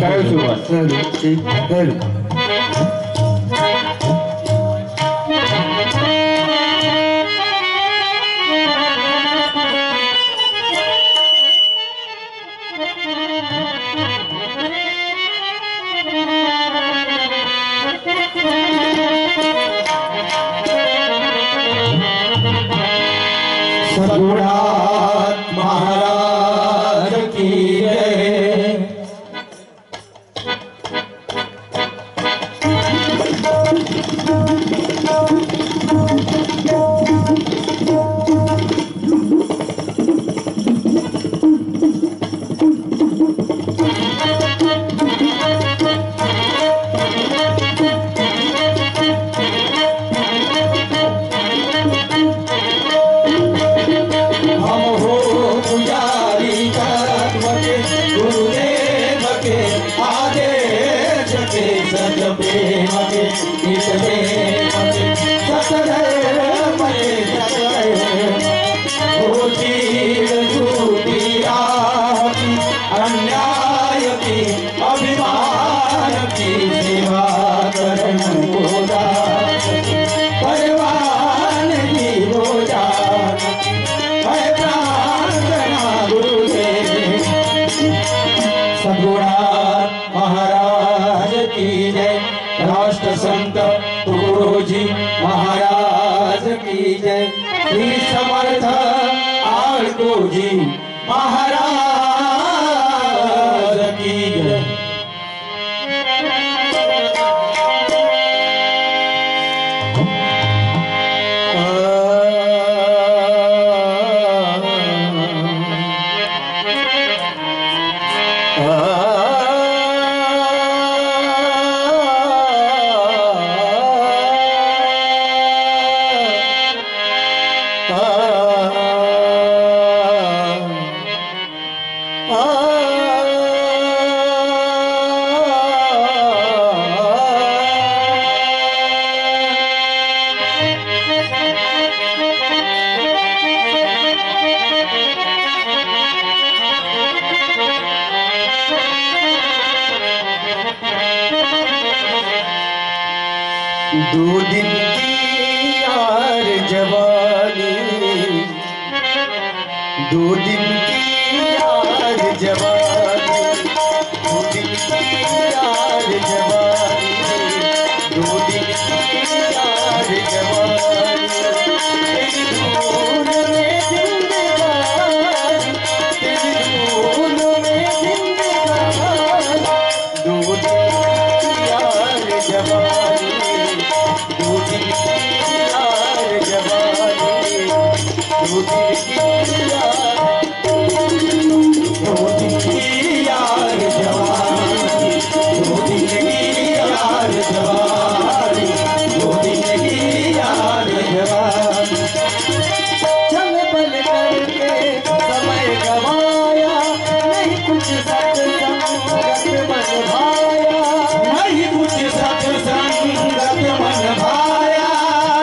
ダンスはするし、なる。महाराज की जय। राष्ट्र संत गुरु जी महाराज की जय। श्री समर्थ आड़को जी महाराज दो दिन की यार जवानी दो दिन की यार जवानी दो दिन यार जवानी दो दिन यार जवानी यार कुछ मन भाया नहीं कुछ सत्संगत मन भाया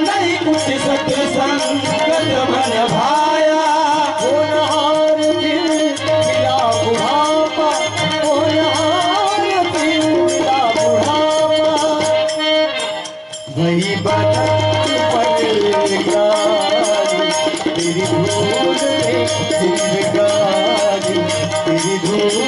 नहीं कुछ सत्संगत मन भाया होनहार मिला बुढ़ापा होनहार फिर मिला बुढ़ापा। वही बदन पर गाड़ी तेरी में जिंदगानी तेरी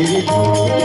espírito.